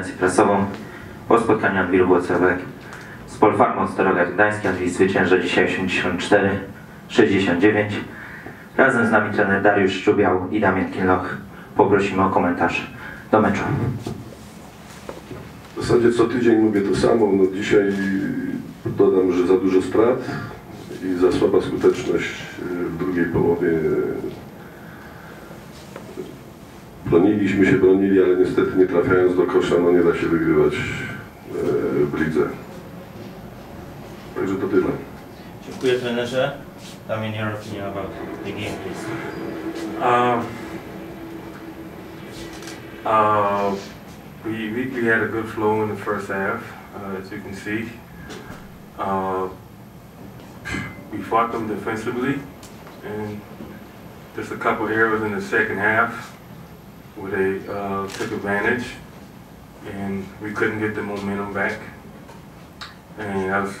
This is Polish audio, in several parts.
konferencję prasową po spotkaniu Adwiru Włocławek z Polfarmą Starogard Gdański. Adwir zwycięża dzisiaj 84-69. Razem z nami trener Dariusz Szczubiał i Damian Kinloch. Poprosimy o komentarz do meczu. W zasadzie co tydzień mówię to samo. No dzisiaj dodam, że za dużo strat i za słaba skuteczność y, w drugiej połowie. Broniliśmy się, bronili, ale niestety nie trafiając do kosza, no nie da się wygrywać e, w lidze. Także to tyle. Dziękuję trenerze. Damian, your opinion about the game, please. Um, uh, we, we, we had a good flow in the first half, uh, as you can see. Uh, we fought them defensively, and just a couple errors in the second half where they uh, took advantage, and we couldn't get the momentum back. And that was,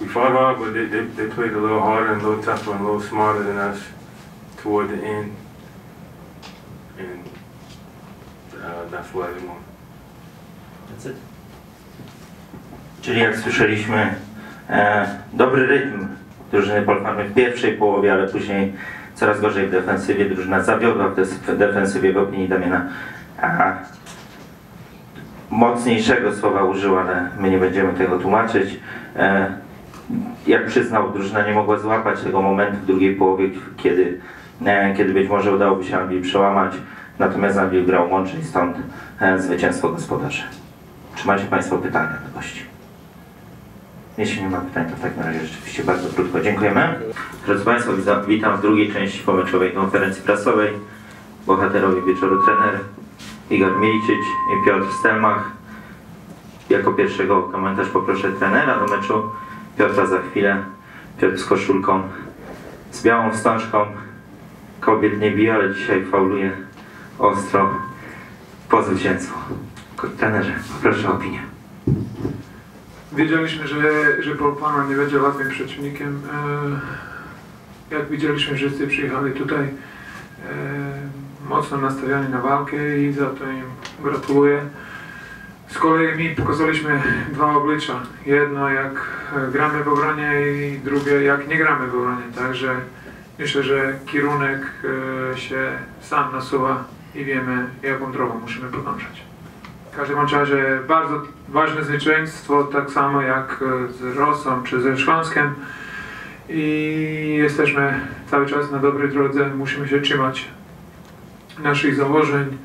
we fought hard, but they, they, they played a little harder and a little tougher and a little smarter than us toward the end. And uh, that's I. That's it. Czyli jak słyszeliśmy, e, dobry rytm drużyny Polfarmy w pierwszej połowie, ale później coraz gorzej w defensywie. Drużyna zawiodła w, defensywie w opinii Damiana. Mocniejszego słowa użył, ale my nie będziemy tego tłumaczyć. E, jak przyznał, drużyna nie mogła złapać tego momentu w drugiej połowie, kiedy, e, kiedy być może udałoby się Anglii przełamać. Natomiast Anglii grał mądrzej, stąd e, zwycięstwo gospodarzy. Czy macie Państwo pytania do gości? Jeśli nie ma pytań, to w takim razie rzeczywiście bardzo krótko. Dziękujemy. Drodzy Państwo, witam- w drugiej części pomeczowej konferencji prasowej. Bohaterowie wieczoru trener Igor Milicic i Piotr Stelmach. Jako pierwszego komentarz poproszę trenera do meczu. Piotra za chwilę. Piotr z koszulką, z białą wstążką. Kobiet nie bije, ale dzisiaj fauluje ostro po zwycięstwo. Trenerze, poproszę o opinię. Wiedzieliśmy, że, że Polpana nie będzie łatwym przeciwnikiem. E, Jak widzieliśmy, wszyscy przyjechali tutaj e, mocno nastawieni na walkę i za to im gratuluję. Z kolei mi pokazaliśmy dwa oblicza. Jedno jak gramy w obronie i drugie jak nie gramy w obronie. Także myślę, że kierunek e, się sam nasuwa i wiemy jaką drogą musimy podążać. W każdym razie bardzo ważne zwycięstwo, tak samo jak e, z Rosą czy ze Śląskiem. I jesteśmy cały czas na dobrej drodze, musimy się trzymać naszych założeń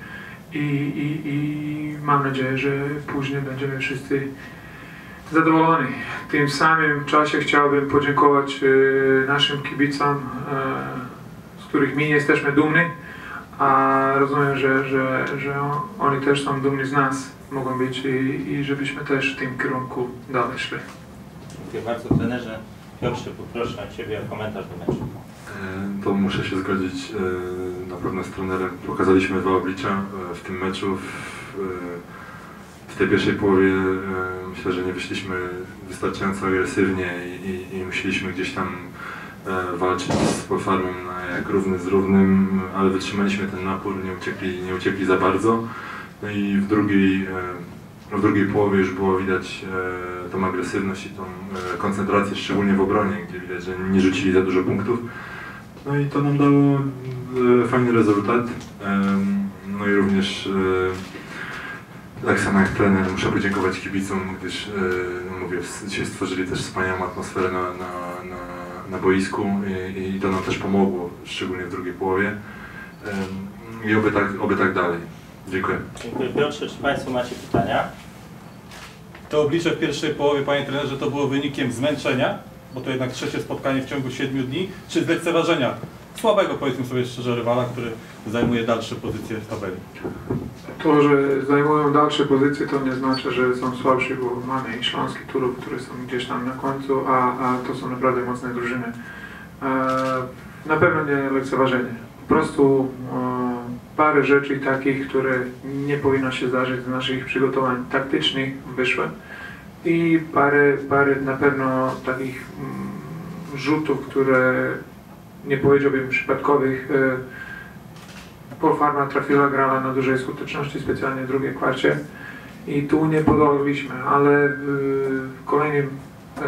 i, i, i mam nadzieję, że później będziemy wszyscy zadowoleni. W tym samym czasie chciałbym podziękować e, naszym kibicom, e, z których my jesteśmy dumni a rozumiem, że, że, że oni też są dumni z nas, mogą być i, i żebyśmy też w tym kierunku dalej szli. Dziękuję bardzo trenerze. Piotrze, poproszę o Ciebie o komentarz do meczu. E, To muszę się zgodzić e, na pewno z trenerem. Pokazaliśmy dwa oblicza e, w tym meczu. W, w tej pierwszej połowie myślę, że nie wyszliśmy wystarczająco agresywnie i, i, i musieliśmy gdzieś tam walczyć z Polfarmem na jak równy z równym, ale wytrzymaliśmy ten napór, nie uciekli, nie uciekli za bardzo. No i w drugiej, e, w drugiej połowie już było widać e, tą agresywność i tą e, koncentrację, szczególnie w obronie, gdzie widać, że nie rzucili za dużo punktów. No i to nam dało e, fajny rezultat. No i również e, tak samo jak trener muszę podziękować kibicom, gdyż e, no mówię, dzisiaj stworzyli też wspaniałą atmosferę na, na, na, na boisku i, i to nam też pomogło, szczególnie w drugiej połowie. I oby tak, oby tak dalej. Dziękuję. Dziękuję Piotrze. Czy Państwo macie pytania? To oblicze w pierwszej połowie, panie trenerze, to było wynikiem zmęczenia, bo to jednak trzecie spotkanie w ciągu 7 dni, czy z lekceważenia słabego, powiedzmy sobie szczerze, rywala, który zajmuje dalsze pozycje w tabeli. To, że zajmują dalsze pozycje, to nie znaczy, że są słabsi, bo mamy i Śląski Turów, które są gdzieś tam na końcu, a, a to są naprawdę mocne drużyny. E, na pewno nie lekceważenie. Po prostu e, parę rzeczy takich, które nie powinno się zdarzyć z naszych przygotowań taktycznych wyszły i parę, parę na pewno takich mm, rzutów, które nie powiedziałbym przypadkowych. E, Polfarma trafiła, grała na dużej skuteczności, specjalnie w drugiej kwarcie i tu nie podoliliśmy, ale kolejnym, e,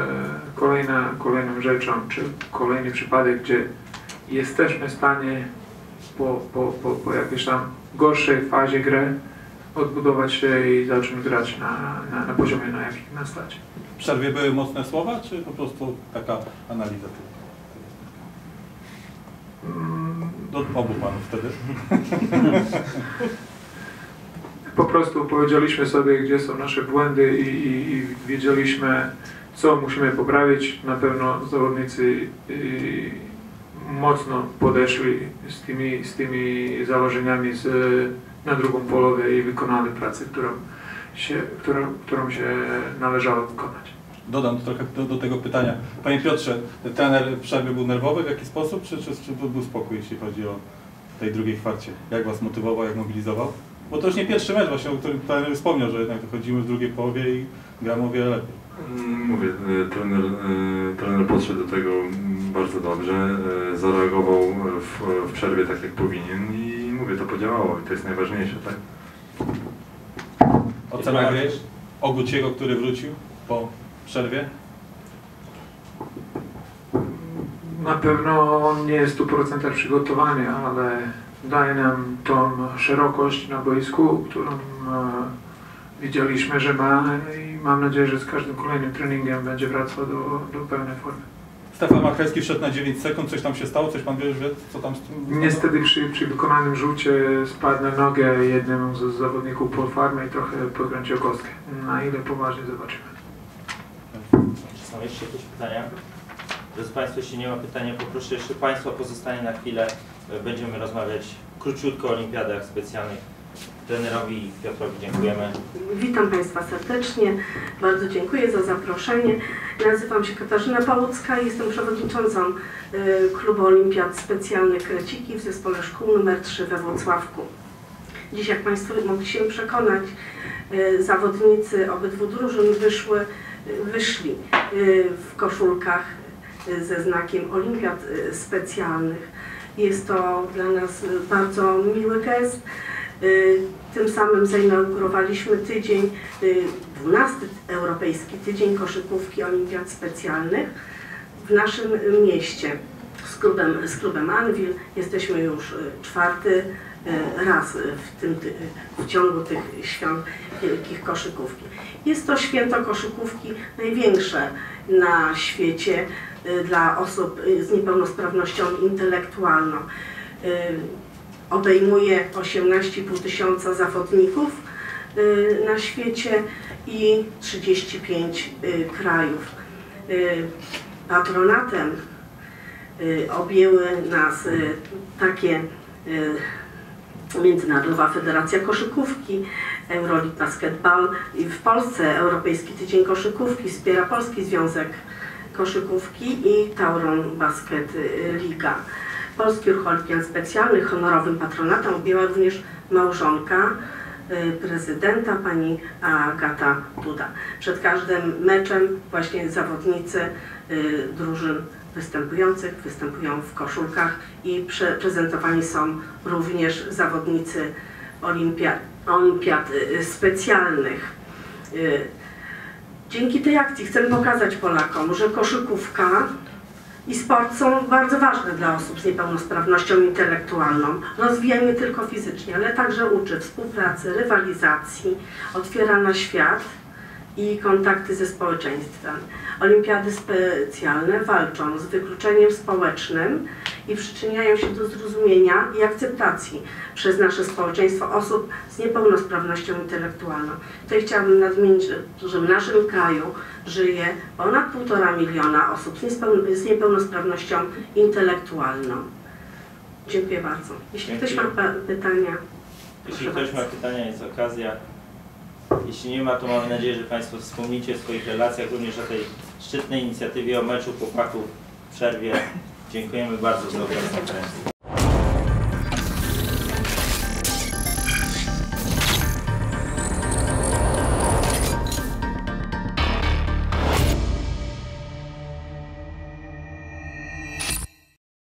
kolejna, kolejną rzeczą, czy kolejny przypadek, gdzie jesteśmy w stanie po, po, po, po jakiejś tam gorszej fazie gry odbudować się i zacząć grać na, na, na poziomie, na jakim na stać. W przerwie były mocne słowa, czy po prostu taka analiza? Mm, Do obu panów wtedy. Po prostu powiedzieliśmy sobie, gdzie są nasze błędy i, i, i wiedzieliśmy, co musimy poprawić. Na pewno zawodnicy y, mocno podeszli z tymi, z tymi założeniami z, na drugą połowę i wykonali pracę, którą się, którą, którą się należało wykonać. Dodam trochę do, do tego pytania. Panie Piotrze, trener w przerwie był nerwowy w jakiś sposób, czy, czy, czy był spokój, jeśli chodzi o tej drugiej kwarcie? Jak Was motywował, jak mobilizował? Bo to już nie pierwszy mecz właśnie, o którym trener wspomniał, że jednak wychodzimy w drugiej połowie i gramy o wiele lepiej. Mm, Mówię, e, trener, e, trener podszedł do tego bardzo dobrze, e, zareagował w, w przerwie tak jak powinien i mówię, to podziałało i to jest najważniejsze, tak? Ocena gry Oguciego, który wrócił po przerwie? Na pewno on nie jest w 100% przygotowany, ale daje nam tą szerokość na boisku, którą e, widzieliśmy, że ma i mam nadzieję, że z każdym kolejnym treningiem będzie wracał do, do pełnej formy. Stefan Marchewski wszedł na 9 sekund, coś tam się stało, coś Pan wie, wie, co tam z tym Niestety przy, przy wykonanym rzucie spadł na nogę jednemu z zawodników Polfarmy i trochę podkręcił kostkę. Na ile poważnie zobaczymy. Są jeszcze jakieś pytania? Drodzy Państwo, jeśli nie ma pytania, poproszę jeszcze Państwa o pozostanie na chwilę. Będziemy rozmawiać króciutko o olimpiadach specjalnych. Trenerowi Piotrowi dziękujemy. Witam Państwa serdecznie. Bardzo dziękuję za zaproszenie. Nazywam się Katarzyna Pałucka i jestem przewodniczącą y, Klubu Olimpiad Specjalnych Kreciki w zespole szkół nr 3 we Włocławku. Dziś, jak Państwo mogli się przekonać, y, zawodnicy obydwu drużyn wyszły, wyszli w koszulkach y, ze znakiem Olimpiad y, Specjalnych. Jest to dla nas y, bardzo miły gest. Y, Tym samym zainaugurowaliśmy tydzień, y, 12 Europejski Tydzień Koszykówki Olimpiad Specjalnych w naszym mieście. Z klubem, z klubem Anvil jesteśmy już y, czwarty y, raz w, tym, ty- w ciągu tych świąt wielkich koszykówki. Jest to święto koszykówki największe na świecie y, dla osób z niepełnosprawnością intelektualną. Y, obejmuje 18,5 tysiąca zawodników na świecie i 35 y, krajów. Patronatem objęły nas takie Międzynarodowa Federacja Koszykówki, Euroleague Basketball i w Polsce Europejski Tydzień Koszykówki wspiera Polski Związek Koszykówki i Tauron Basket y, Liga. Polski Ruch Olimpian Specjalnych honorowym patronatem objęła również małżonka y, prezydenta, pani Agata Duda. Przed każdym meczem właśnie zawodnicy y, drużyn występujących występują w koszulkach i prezentowani są również zawodnicy olimpiad, olimpiad y, specjalnych. Y, Dzięki tej akcji chcemy pokazać Polakom, że koszykówka i sport są bardzo ważne dla osób z niepełnosprawnością intelektualną. Rozwija nie tylko fizycznie, ale także uczy współpracy, rywalizacji, otwiera na świat i kontakty ze społeczeństwem. Olimpiady specjalne walczą z wykluczeniem społecznym i przyczyniają się do zrozumienia i akceptacji przez nasze społeczeństwo osób z niepełnosprawnością intelektualną. Tutaj chciałabym nadmienić, że- w naszym kraju żyje ponad półtora miliona osób z niepełnosprawnością intelektualną. Dziękuję bardzo. Jeśli ktoś ma Dziękuję. pytania, Jeśli ktoś ma pytania, jest okazja. Jeśli nie ma, to mamy nadzieję, że Państwo wspomnicie w swoich relacjach również o tej szczytnej inicjatywie o meczu chłopaków w przerwie. Dziękujemy bardzo za obecność.